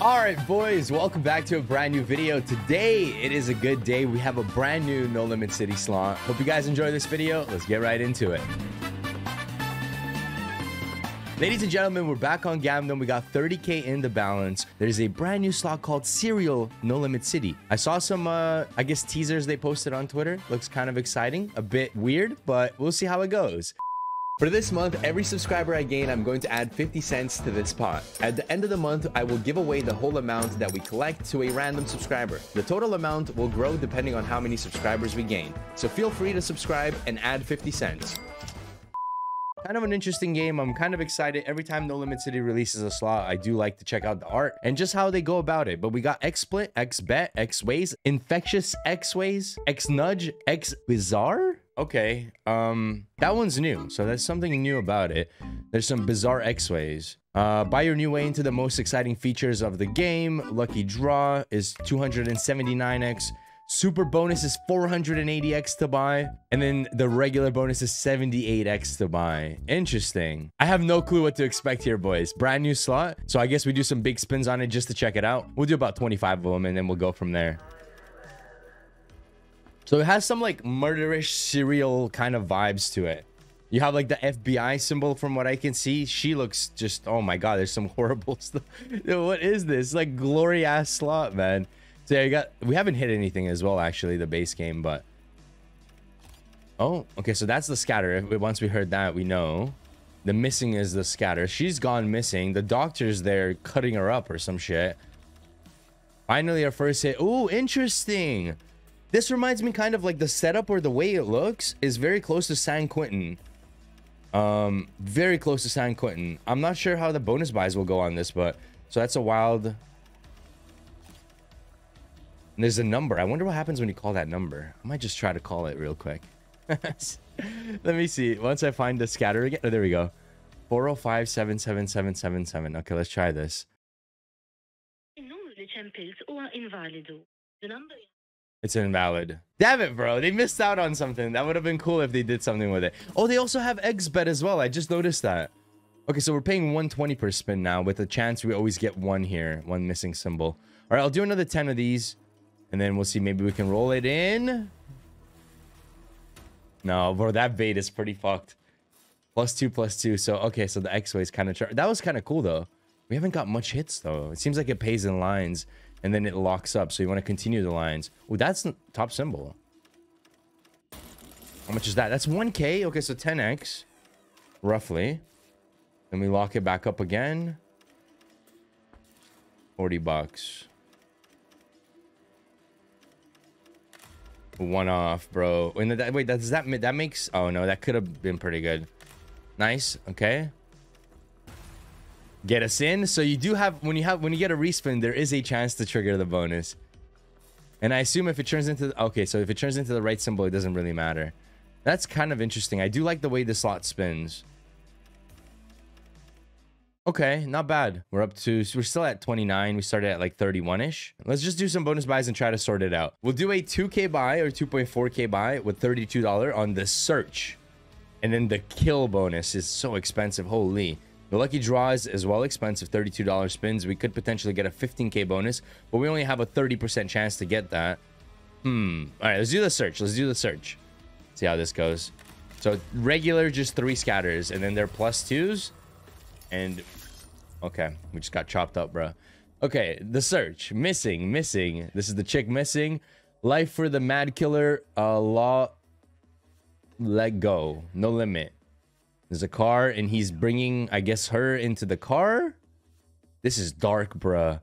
All right, boys, welcome back to a brand new video. Today, it is a good day. We have a brand new No Limit City slot. Hope you guys enjoy this video. Let's get right into it. Ladies and gentlemen, we're back on Gamdom. We got 30k in the balance. There's a brand new slot called Serial No Limit City. I saw some, uh, I guess, teasers they posted on Twitter. Looks kind of exciting. A bit weird, but we'll see how it goes. For this month, every subscriber I gain, I'm going to add 50 cents to this pot. At the end of the month, I will give away the whole amount that we collect to a random subscriber. The total amount will grow depending on how many subscribers we gain. So feel free to subscribe and add 50 cents. Kind of an interesting game. I'm kind of excited. Every time No Limit City releases a slot, I do like to check out the art and just how they go about it. But we got XSplit, XBet, X-Ways, Infectious X-Ways, X-Nudge, X-Bizarre? Okay, um, that one's new, so there's something new about it. There's some bizarre X-Ways. Uh, buy your new way into the most exciting features of the game. Lucky Draw is 279x. Super bonus is 480x to buy. And then the regular bonus is 78x to buy. Interesting. I have no clue what to expect here, boys. Brand new slot. So I guess we do some big spins on it just to check it out. We'll do about 25 of them and then we'll go from there. So it has some like murderish serial kind of vibes to it. You have like the FBI symbol from what I can see. She looks just, oh my God, there's some horrible stuff. what is this? Like glory ass slot, man. So yeah, got, we haven't hit anything as well, actually, the base game, but. Oh, okay, so that's the scatter. Once we heard that, we know. The missing is the scatter. She's gone missing. The doctor's there cutting her up or some shit. Finally, our first hit. Ooh, interesting. This reminds me kind of like the setup or the way it looks is very close to San Quentin. Um, very close to San Quentin. I'm not sure how the bonus buys will go on this, but so that's a wild. there's a number. I wonder what happens when you call that number. I might just try to call it real quick. Let me see. Once I find the scatter again. Oh, there we go. 405 77777. Okay, let's try this. It's invalid. Damn it, bro. They missed out on something. That would have been cool if they did something with it. Oh, they also have XBet as well. I just noticed that. Okay, so we're paying 120 per spin now with a chance we always get one here. One missing symbol. All right, I'll do another 10 of these. And then we'll see. Maybe we can roll it in. No, bro, that bait is pretty fucked. Plus two, plus two. So, okay, so the X-Way is kind of... That was kind of cool, though. We haven't got much hits, though. It seems like it pays in lines and then it locks up. So you want to continue the lines. Oh, that's top symbol. How much is that? That's 1k. Okay, so 10x, roughly. Then we lock it back up again. 40 bucks. One off, bro. Wait, that, wait, does that that makes? Oh no, that could have been pretty good. Nice. Okay get us in. So you do have when you have when you get a respin, there is a chance to trigger the bonus. And I assume if it turns into okay, so if it turns into the right symbol, it doesn't really matter. That's kind of interesting. I do like the way the slot spins. Okay, not bad. We're up to, so we're still at 29. We started at like 31-ish. Let's just do some bonus buys and try to sort it out. We'll do a 2K buy or 2.4K buy with $32 on the search. And then the kill bonus is so expensive. Holy. The lucky draw is as well expensive, $32 spins. We could potentially get a 15k bonus, but we only have a 30% chance to get that. Hmm. All right, let's do the search. Let's do the search. See how this goes. So regular, just three scatters, and then they're plus twos. And okay, we just got chopped up, bro. Okay, the search. Missing, missing. This is the chick missing. Life for the mad killer. Uh, law. Let go. No limit. There's a car and he's bringing, I guess, her into the car. This is dark, bruh.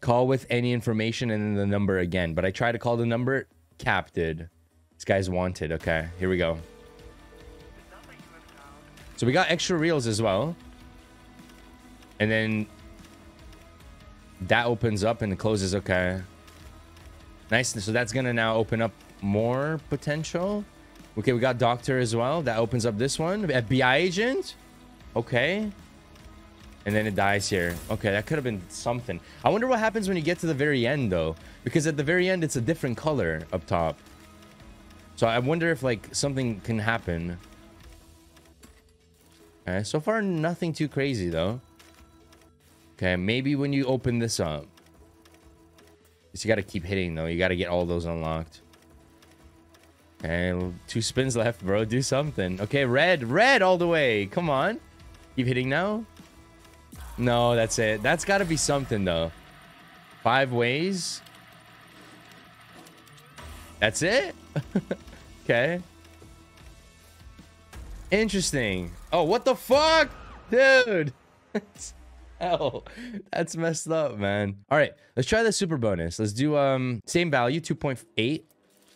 Call with any information and then the number again. But I try to call the number. Capted. This guy's wanted. Okay, here we go. So we got extra reels as well. And then that opens up and closes. Okay. Nice. So that's going to now open up more potential. Okay, we got Doctor as well. That opens up this one. FBI agent. Okay. And then it dies here. Okay, that could have been something. I wonder what happens when you get to the very end, though. Because at the very end, it's a different color up top. So I wonder if, like, something can happen. Okay, so far, nothing too crazy, though. Okay, maybe when you open this up. You got to keep hitting, though. You got to get all those unlocked. Okay, two spins left, bro. Do something. Okay, red. Red all the way. Come on. Keep hitting now. No, that's it. That's got to be something, though. Five ways. That's it? okay. Interesting. Oh, what the fuck? Dude. Hell, that's messed up, man. All right, let's try the super bonus. Let's do um same value, 2.8,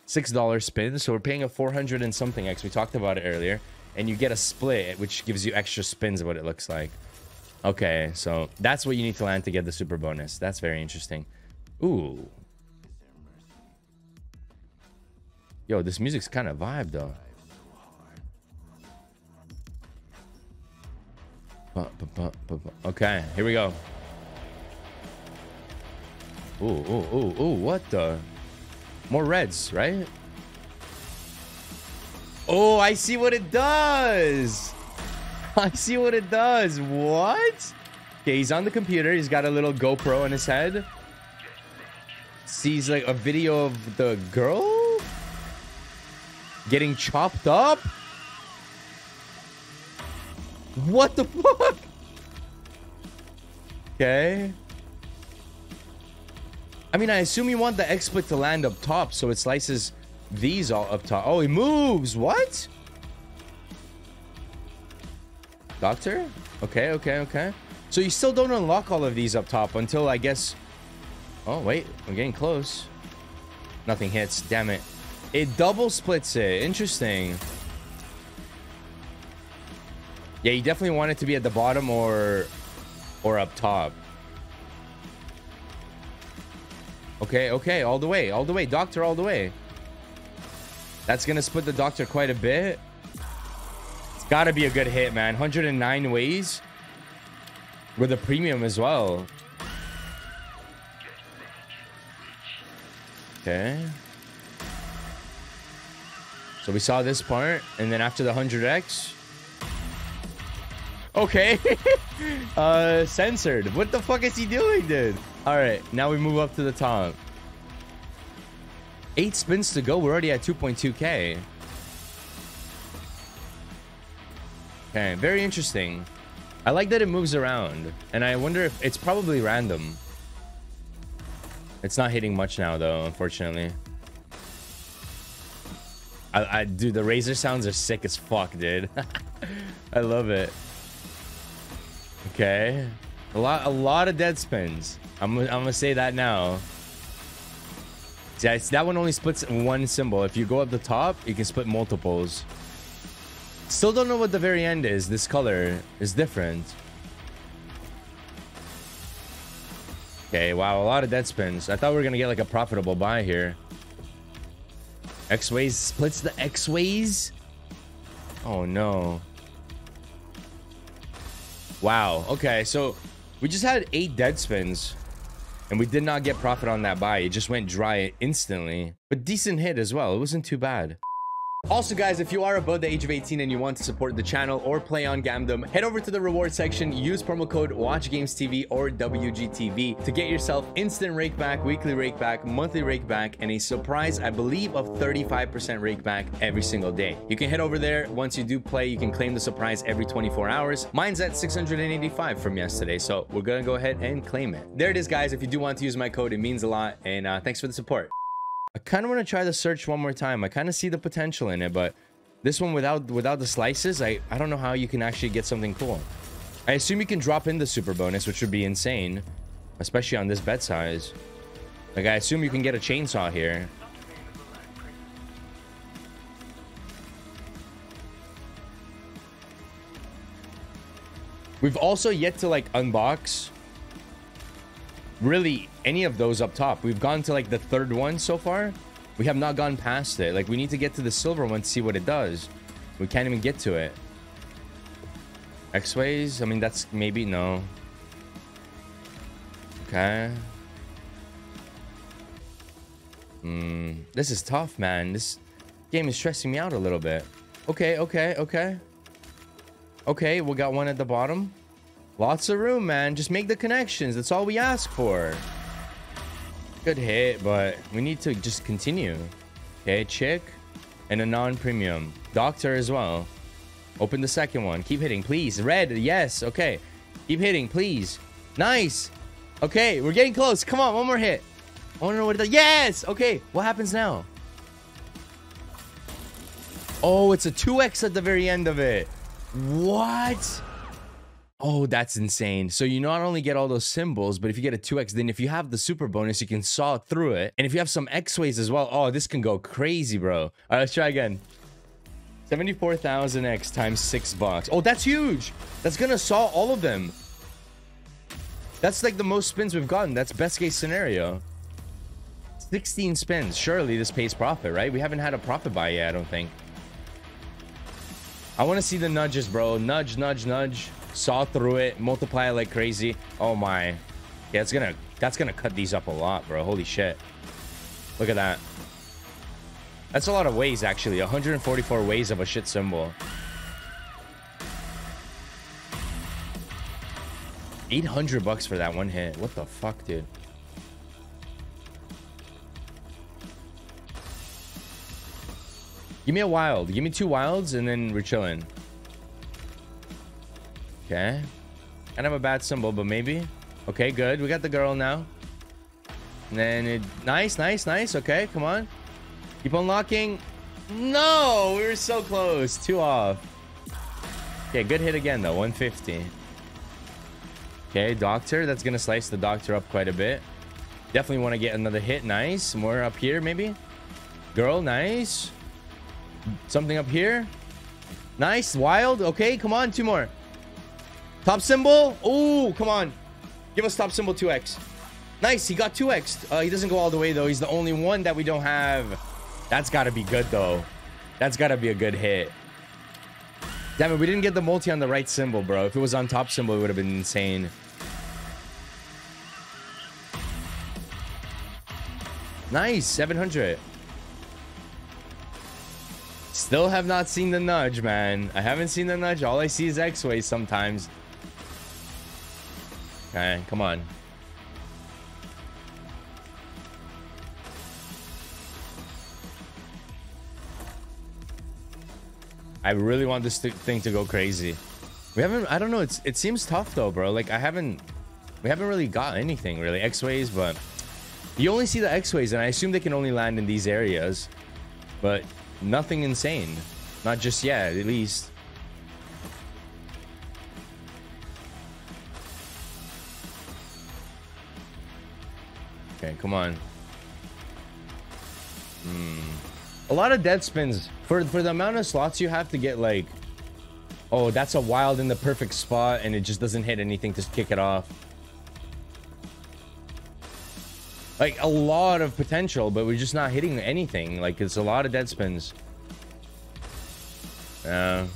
$6 spin. So we're paying a 400 and something X. We talked about it earlier. And you get a split, which gives you extra spins of what it looks like. Okay, so that's what you need to land to get the super bonus. That's very interesting. Ooh. Yo, this music's kind of vibe, though. Okay, here we go. Ooh, ooh, ooh, ooh, what the? More reds, right? Oh, I see what it does. I see what it does. What? Okay, he's on the computer. He's got a little GoPro on his head. Sees like a video of the girl getting chopped up. What the fuck? Okay. I mean, I assume you want the XSplit to land up top, so it slices these all up top. Oh, he moves. What? Doctor? Okay, okay, okay. So you still don't unlock all of these up top until, I guess... Oh, wait. I'm getting close. Nothing hits. Damn it. It double splits it. Interesting. Yeah, you definitely want it to be at the bottom or or up top. Okay, okay. All the way. All the way. Doctor all the way. That's going to split the doctor quite a bit. It's got to be a good hit, man. 109 ways. With a premium as well. Okay. So we saw this part. And then after the 100x. Okay. uh, censored. What the fuck is he doing, dude? All right. Now we move up to the top. Eight spins to go. We're already at 2.2k. Okay, very interesting. I like that it moves around. And I wonder if it's probably random. It's not hitting much now, though, unfortunately. I, I dude, the razor sounds are sick as fuck, dude. I love it. Okay. A lot a lot of dead spins. I'm, I'm gonna say that now. See, that one only splits one symbol. If you go up the top, you can split multiples. Still don't know what the very end is. This color is different. Okay, wow, a lot of dead spins. I thought we were gonna get like a profitable buy here. X-Ways splits the X-Ways? Oh no. Wow, okay, so we just had eight dead spins. And we did not get profit on that buy. It just went dry instantly. But decent hit as well. It wasn't too bad. Also, guys, if you are above the age of 18 and you want to support the channel or play on Gamdom, head over to the reward section, use promo code WatchGamesTV or WGTV to get yourself instant rakeback, weekly rakeback, monthly rakeback, and a surprise, I believe, of 35% rakeback every single day. You can head over there. Once you do play, you can claim the surprise every 24 hours. Mine's at 685 from yesterday, so we're to go ahead and claim it. There it is, guys. If you do want to use my code, it means a lot, and uh, thanks for the support. I kind of want to try the search one more time. I kind of see the potential in it, but this one without without the slices, I, I don't know how you can actually get something cool. I assume you can drop in the super bonus, which would be insane, especially on this bet size. Like, I assume you can get a chainsaw here. We've also yet to, like, unbox really any of those up top. We've gone to like the third one so far. We have not gone past it. Like we need to get to the silver one to see what it does. We can't even get to it. X-Ways? I mean, that's maybe no. Okay. Hmm. This is tough, man. This game is stressing me out a little bit. Okay, okay, okay. Okay, we got one at the bottom. Lots of room, man. Just make the connections. That's all we ask for. Good hit, but we need to just continue. Okay, chick and a non-premium. Doctor as well. Open the second one. Keep hitting, please. Red, yes. Okay. Keep hitting, please. Nice. Okay, we're getting close. Come on, one more hit. I want to know what it does. Yes! Okay, what happens now? Oh, it's a 2x at the very end of it. What? Oh, that's insane. So you not only get all those symbols, but if you get a 2x, then if you have the super bonus, you can saw through it. And if you have some x-ways as well, oh, this can go crazy, bro. All right, let's try again. 74,000x times 6 bucks. Oh, that's huge. That's going to saw all of them. That's like the most spins we've gotten. That's best case scenario. 16 spins. Surely this pays profit, right? We haven't had a profit buy yet, I don't think. I want to see the nudges, bro. Nudge, nudge, nudge. Saw through it. Multiply it like crazy. Oh, my. Yeah, it's gonna... That's gonna cut these up a lot, bro. Holy shit. Look at that. That's a lot of ways, actually. 144 ways of a shit symbol. 800 bucks for that one hit. What the fuck, dude? Give me a wild. Give me two wilds, and then we're chilling. Okay. Kind of a bad symbol, but maybe. Okay, good. We got the girl now. And then it... Nice, nice, nice. Okay, come on. Keep unlocking. No! We were so close. Two off. Okay, good hit again, though. 150. Okay, doctor. That's going to slice the doctor up quite a bit. Definitely want to get another hit. Nice. More up here, maybe. Girl, nice. Something up here. Nice. Wild. Okay, come on. Two more. Top symbol. Oh, come on. Give us top symbol 2x. Nice. He got 2x. Uh, he doesn't go all the way, though. He's the only one that we don't have. That's got to be good, though. That's got to be a good hit. Damn it, we didn't get the multi on the right symbol, bro. If it was on top symbol, it would have been insane. Nice, 700. Still have not seen the nudge, man. I haven't seen the nudge. All I see is X-Ways sometimes. Okay, come on. I really want this thing to go crazy. We haven't, I don't know, it's it seems tough though, bro. Like I haven't, we haven't really got anything really. X-Ways, but you only see the X-Ways and I assume they can only land in these areas. But nothing insane. Not just yet, at least. Okay, come on. Hmm. A lot of dead spins. For, for the amount of slots you have to get, like... Oh, that's a wild in the perfect spot, and it just doesn't hit anything to kick it off. Like, a lot of potential, but we're just not hitting anything. Like, it's a lot of dead spins. Yeah.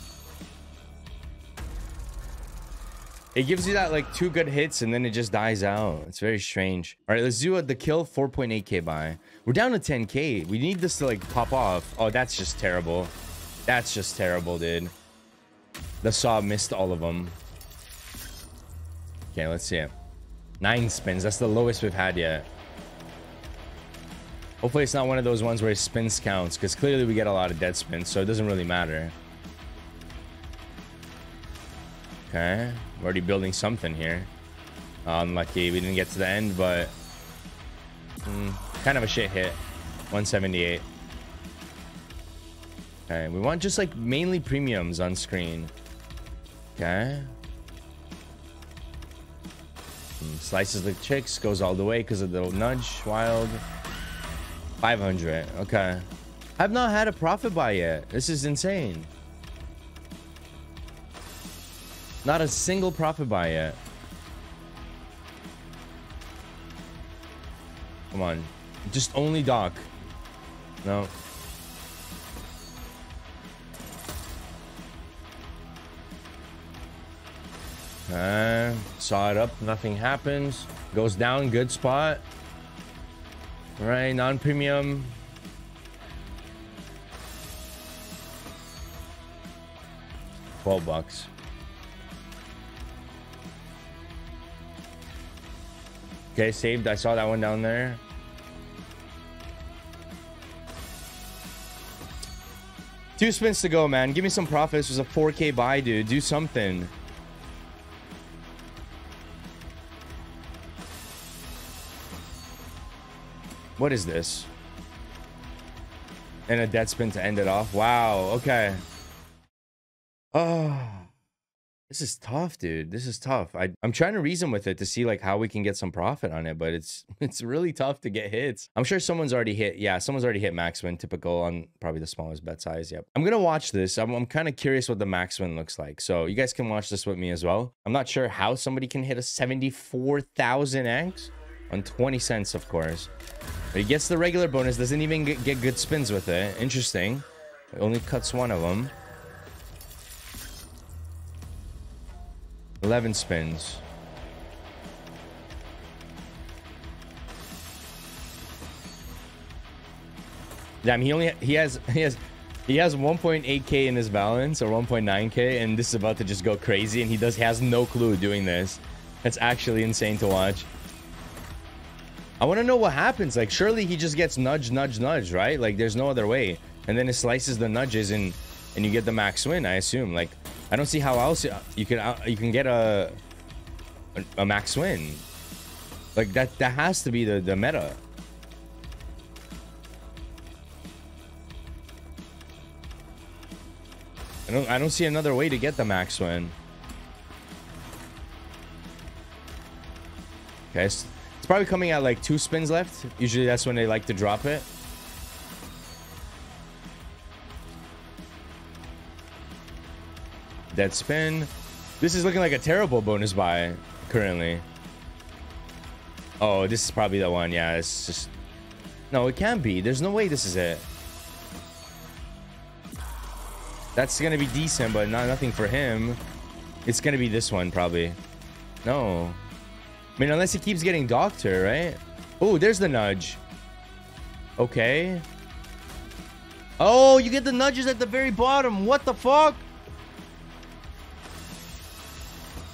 It gives you that like two good hits and then it just dies out. It's very strange. All right, let's do a, the kill 4.8k buy. We're down to 10k. We need this to like pop off. Oh, that's just terrible. That's just terrible, dude. The saw missed all of them. Okay, let's see it. Nine spins. That's the lowest we've had yet. Hopefully it's not one of those ones where spins counts because clearly we get a lot of dead spins, so it doesn't really matter. Okay. We're already building something here. Unlucky we didn't get to the end, but mm, kind of a shit hit. 178. Okay, we want just like mainly premiums on screen. Okay. Mm, slices the chicks, goes all the way because of the nudge. Wild. 500. Okay. I've not had a profit buy yet. This is insane. Not a single profit buy yet. Come on. Just only Doc. No. Uh, saw it up. Nothing happens. Goes down. Good spot. All right. Non-premium. Twelve bucks. Okay, saved. I saw that one down there. Two spins to go, man. Give me some profits. This was a 4K buy, dude. Do something. What is this? And a dead spin to end it off. Wow. Okay. This is tough, dude. This is tough. I, I'm trying to reason with it to see like how we can get some profit on it, but it's it's really tough to get hits. I'm sure someone's already hit. Yeah, someone's already hit max win, typical on probably the smallest bet size. Yep. I'm gonna watch this. I'm, I'm kind of curious what the max win looks like. So you guys can watch this with me as well. I'm not sure how somebody can hit a 74,000x on 20 cents, of course. But he gets the regular bonus. Doesn't even get, get good spins with it. Interesting. It only cuts one of them. 11 spins. Damn, he only he has he has he has 1.8k in his balance or 1.9k and this is about to just go crazy and he does he has no clue doing this. That's actually insane to watch. I want to know what happens. Like surely he just gets nudge nudge nudge, right? Like there's no other way. And then it slices the nudges and and you get the max win, I assume. Like I don't see how else you can uh, you can get a a, max win. Like that that has to be the the meta. I don't I don't see another way to get the max win. Okay, it's, it's probably coming at like two spins left. Usually that's when they like to drop it. Dead spin. This is looking like a terrible bonus buy currently. Oh, this is probably the one. Yeah, it's just... No, it can't be. There's no way this is it. That's going to be decent, but not nothing for him. It's going to be this one, probably. No. I mean, unless he keeps getting Doctor, right? Oh, there's the nudge. Okay. Oh, you get the nudges at the very bottom. What the fuck?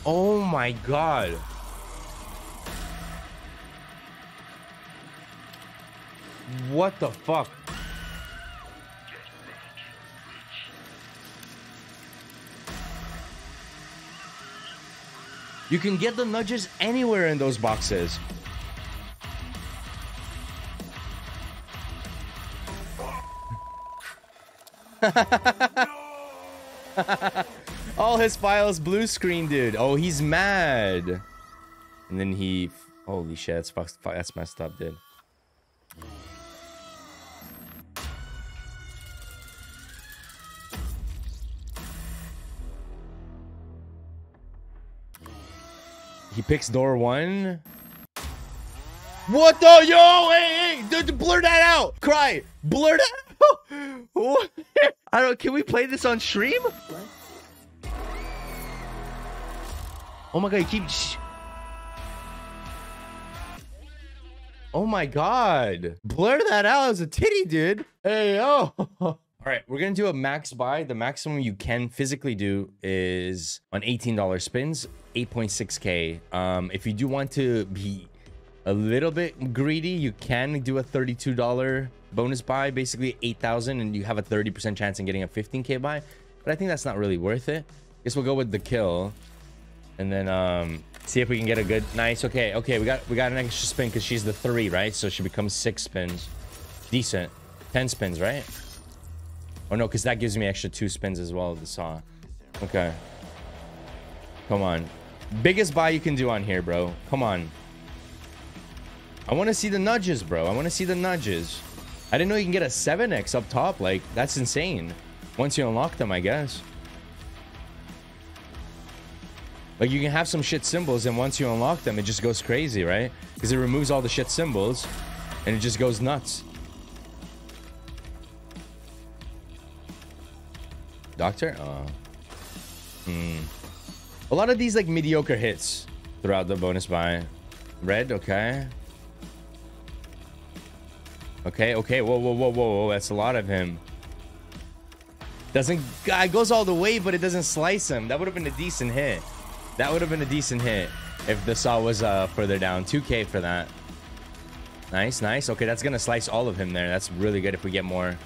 Oh my god. What the fuck? You can get the nudges anywhere in those boxes. All his files blue screen, dude. Oh, he's mad. And then he... Holy shit, that's, that's messed up, dude. He picks door one. What the yo? Hey, hey, blur that out. Cry. Blur that. Out. I don't. Can we play this on stream? Oh my god, keep... Oh my god. Blur that out as a titty, dude. Hey, yo. All right, we're going to do a max buy. The maximum you can physically do is on $18 spins, 8.6K. Um, if you do want to be a little bit greedy, you can do a $32 bonus buy, basically 8,000, and you have a 30% chance in getting a 15K buy. But I think that's not really worth it. Guess we'll go with the kill. And then um see if we can get a good nice. Okay, okay, we got we got an extra spin because she's the three, right? So she becomes six spins. Decent. Ten spins, right? Oh no, because that gives me extra two spins as well, of the saw. Okay. Come on. Biggest buy you can do on here, bro. Come on. I want to see the nudges, bro. I want to see the nudges. I didn't know you can get a 7x up top. Like, that's insane. Once you unlock them, I guess. Like you can have some shit symbols and once you unlock them, it just goes crazy, right? Because it removes all the shit symbols and it just goes nuts. Doctor? Oh. Hmm. A lot of these like mediocre hits throughout the bonus buy. Red, okay. Okay, okay. Whoa, whoa, whoa, whoa, whoa. That's a lot of him. Doesn't... It goes all the way, but it doesn't slice him. That would have been a decent hit. That would have been a decent hit if the saw was uh, further down. 2k for that. Nice, nice. Okay, that's going to slice all of him there. That's really good if we get more.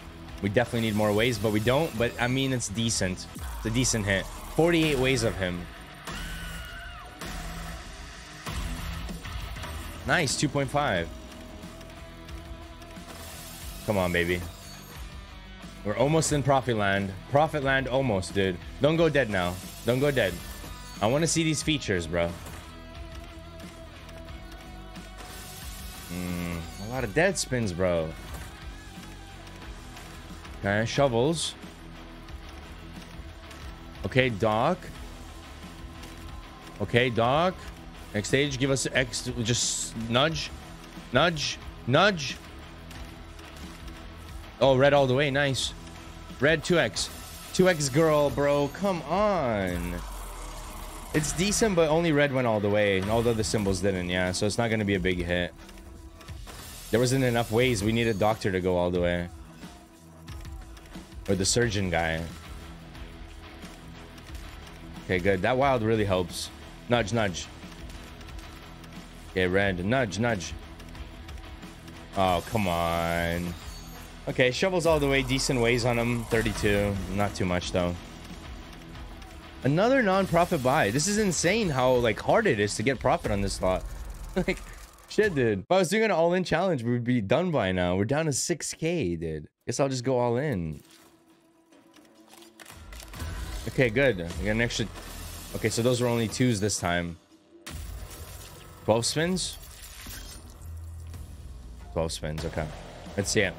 We definitely need more ways, but we don't. But, I mean, it's decent. It's a decent hit. 48 ways of him. Nice, 2.5. Come on, baby. We're almost in profit land. Profit land almost, dude. Don't go dead now. Don't go dead. I want to see these features, bro. Mm, a lot of dead spins, bro. Okay, shovels. Okay, Doc. Okay, Doc. Next stage, give us X. Just nudge, nudge, nudge. Oh, red all the way. Nice. Red 2x. 2x girl, bro. Come on. It's decent, but only red went all the way. Although the symbols didn't, yeah. So it's not going to be a big hit. There wasn't enough ways. We need a doctor to go all the way. Or the surgeon guy. Okay, good. That wild really helps. Nudge, nudge. Okay, red. Nudge, nudge. Oh, come on. Okay, shovels all the way. Decent ways on them. 32. Not too much, though. Another non-profit buy. This is insane how like hard it is to get profit on this lot. like, shit, dude. If I was doing an all-in challenge, we would be done by now. We're down to 6k, dude. Guess I'll just go all in. Okay, good. We got an extra... Okay, so those were only twos this time. 12 spins? 12 spins, okay. Let's see it.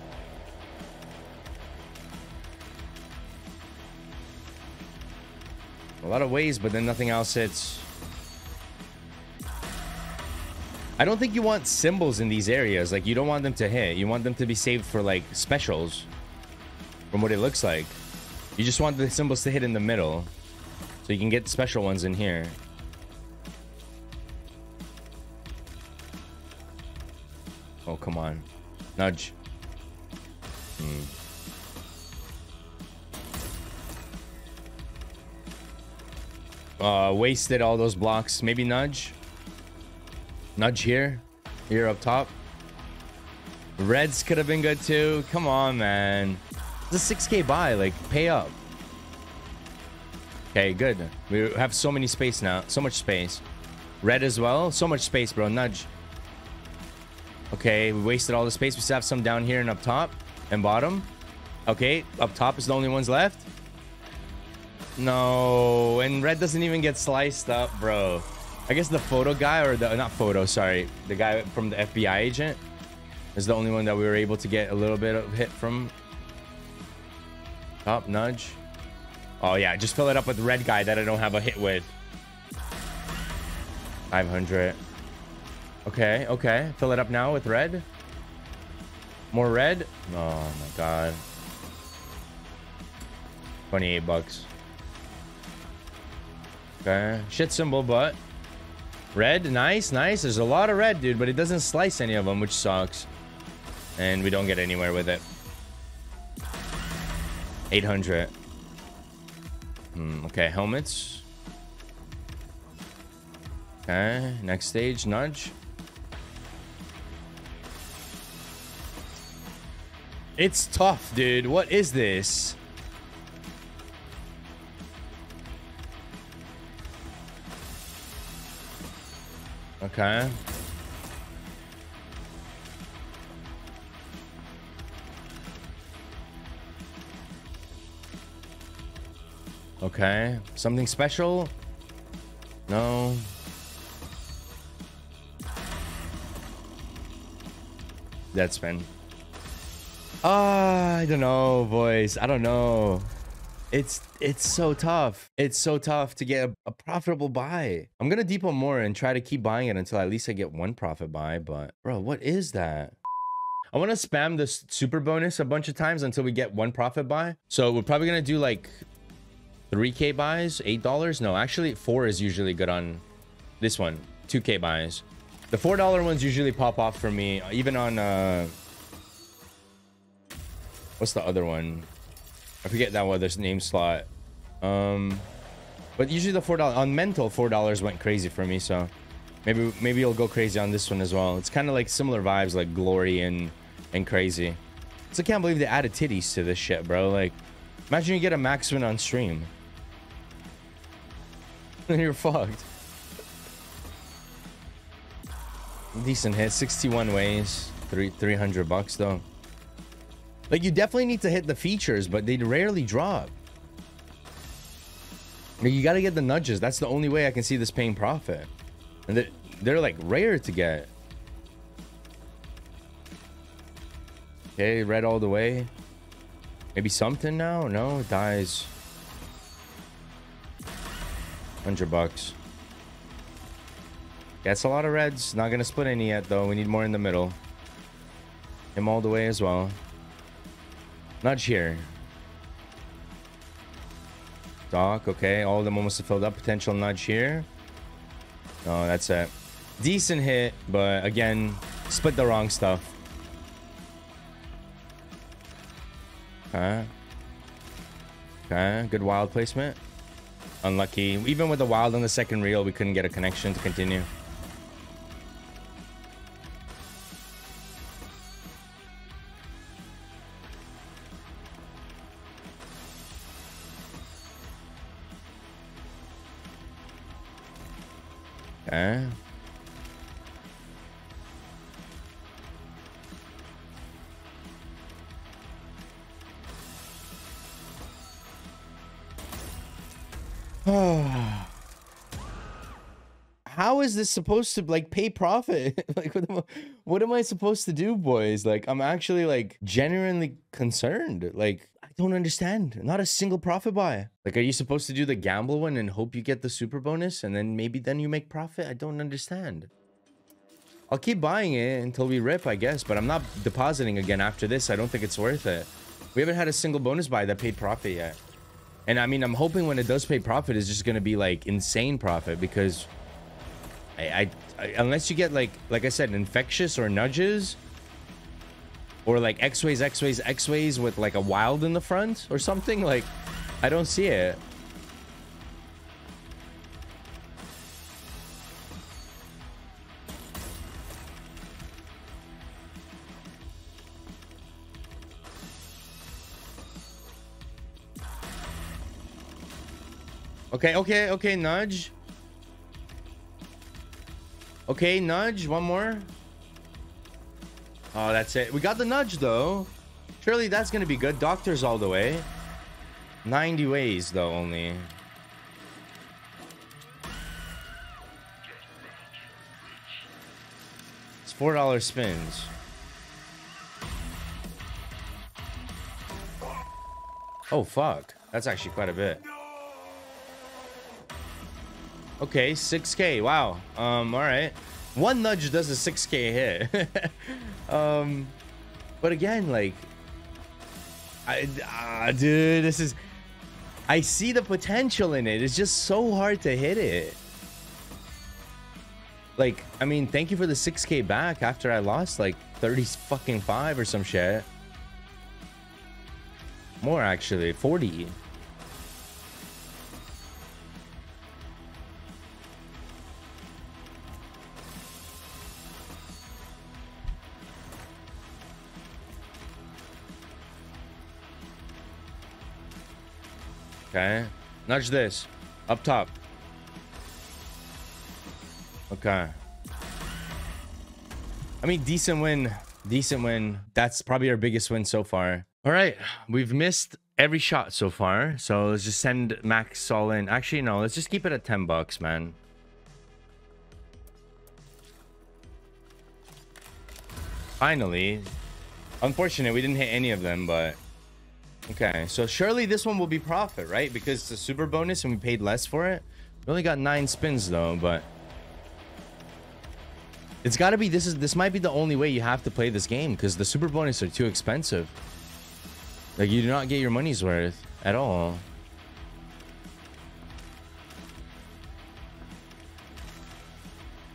A lot of ways, but then nothing else hits. I don't think you want symbols in these areas. Like, you don't want them to hit. You want them to be saved for, like, specials. From what it looks like. You just want the symbols to hit in the middle. So you can get special ones in here. Oh, come on. Nudge. Hmm. Uh, wasted all those blocks. Maybe nudge. Nudge here. Here up top. Reds could have been good too. Come on, man. It's a 6k buy. Like, pay up. Okay, good. We have so many space now. So much space. Red as well. So much space, bro. Nudge. Okay, we wasted all the space. We still have some down here and up top and bottom. Okay, up top is the only ones left. No, and red doesn't even get sliced up, bro. I guess the photo guy or the not photo, sorry, the guy from the FBI agent is the only one that we were able to get a little bit of hit from. Top nudge. Oh yeah, just fill it up with red guy that I don't have a hit with. 500. Okay, okay. Fill it up now with red. More red. Oh my god. 28 bucks. Okay. Shit symbol, but red. Nice, nice. There's a lot of red, dude, but it doesn't slice any of them, which sucks. And we don't get anywhere with it. 800. Hmm, okay, helmets. Okay, next stage, nudge. It's tough, dude. What is this? Okay. Okay. Something special? No. Dead spin. Uh, I don't know, boys. I don't know. It's it's so tough. It's so tough to get a, a, profitable buy. I'm gonna depot more and try to keep buying it until at least I get one profit buy. But bro, what is that? I want to spam this super bonus a bunch of times until we get one profit buy. So we're probably gonna do like 3k buys, eight dollars. No, actually four is usually good on this one. 2k buys. The four dollar ones usually pop off for me, even on uh what's the other one? I forget that one. There's name slot. Um, But usually the four dollars on mental four dollars went crazy for me, so maybe maybe it'll go crazy on this one as well. It's kind of like similar vibes like glory and and crazy. So I can't believe they added titties to this shit, bro. Like, imagine you get a max win on stream. Then you're fucked. Decent hit, 61 ways, three 300 bucks though. Like you definitely need to hit the features, but they rarely drop. You got to get the nudges. That's the only way I can see this paying profit. And they're, they're like rare to get. Okay, red all the way. Maybe something now? No, it dies. 100 bucks. That's a lot of reds. Not going to split any yet, though. We need more in the middle. Him all the way as well. Nudge here. Doc, okay. All of them almost filled up. Potential nudge here. Oh, that's it. Decent hit, but again, split the wrong stuff. Okay. Okay, good wild placement. Unlucky. Even with the wild on the second reel, we couldn't get a connection to continue. How is this supposed to like pay profit? like what am, I, what am I supposed to do, boys? Like I'm actually like genuinely concerned. Like don't understand. Not a single profit buy. Like are you supposed to do the gamble one and hope you get the super bonus and then maybe then you make profit? I don't understand. I'll keep buying it until we rip, I guess, but I'm not depositing again after this. I don't think it's worth it. We haven't had a single bonus buy that paid profit yet. And I mean, I'm hoping when it does pay profit, it's just going to be like insane profit because I, I, I, unless you get like, like I said, infectious or nudges or like X-ways, X-ways, X-ways with like a wild in the front or something like, I don't see it. Okay, okay, okay, nudge. Okay, nudge. One more. Oh, that's it. We got the nudge, though. Surely that's going to be good. Doctors all the way. 90 ways, though, only. It's $4 spins. Oh, fuck. That's actually quite a bit. Okay, 6k. Wow. Um, all right. One nudge does a 6k hit. um, but again, like, I, ah, dude, this is. I see the potential in it. It's just so hard to hit it. Like, I mean, thank you for the 6k back after I lost like 30 fucking 5 or some shit. More actually, 40. Okay. Nudge this. Up top. Okay. I mean, decent win. Decent win. That's probably our biggest win so far. All right. We've missed every shot so far. So let's just send max all in. Actually, no. Let's just keep it at 10 bucks, man. Finally. Unfortunate, we didn't hit any of them, but Okay, so surely this one will be profit, right? Because it's a super bonus and we paid less for it. We only got nine spins though, but it's got to be this is this might be the only way you have to play this game because the super bonus are too expensive. Like you do not get your money's worth at all.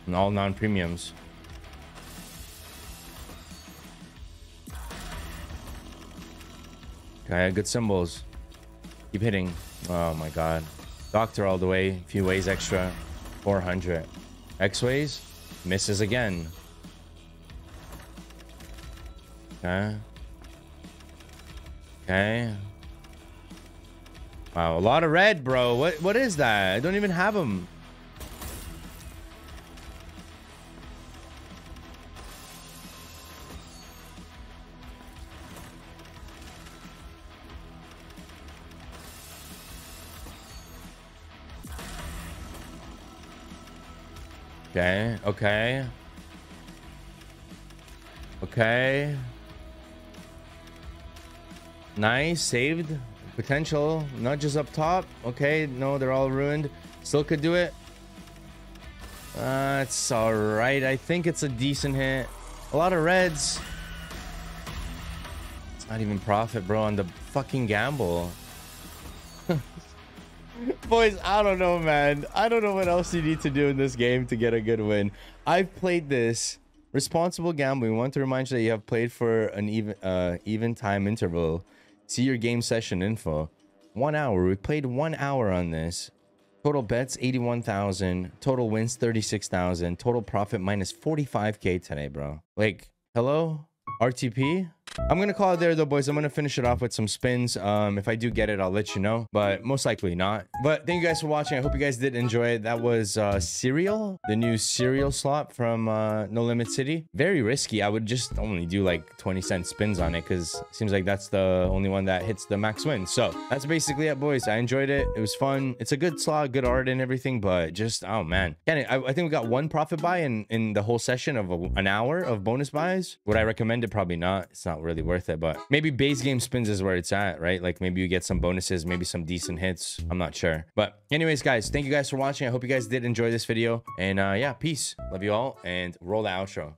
And all non-premiums. Okay, good symbols. Keep hitting. Oh my god. Doctor all the way. A few ways extra. 400. X-Ways. Misses again. Okay. Okay. Wow, a lot of red, bro. What what is that? I don't even have them. Okay, okay. Okay. Nice, saved. Potential, just up top. Okay, no, they're all ruined. Still could do it. Uh, it's all right. I think it's a decent hit. A lot of reds. It's not even profit, bro, on the fucking gamble. Boys, I don't know, man. I don't know what else you need to do in this game to get a good win. I've played this responsible gambling. We want to remind you that you have played for an even uh, even time interval. See your game session info. One hour. We played one hour on this. Total bets 81,000. Total wins 36,000. Total profit minus 45k today, bro. Like, hello? RTP? I'm gonna call it there though, boys. I'm gonna finish it off with some spins. Um, if I do get it, I'll let you know, but most likely not. But thank you guys for watching. I hope you guys did enjoy it. That was uh, Serial, the new Serial slot from uh, No Limit City. Very risky. I would just only do like 20 cent spins on it because it seems like that's the only one that hits the max win. So that's basically it, boys. I enjoyed it. It was fun. It's a good slot, good art and everything, but just oh man, I, I think we got one profit buy in in the whole session of a, an hour of bonus buys. Would I recommend it? Probably not. It's not really worth it, but maybe base game spins is where it's at, right? Like maybe you get some bonuses, maybe some decent hits. I'm not sure. But anyways, guys, thank you guys for watching. I hope you guys did enjoy this video. And uh, yeah, peace. Love you all and roll the outro.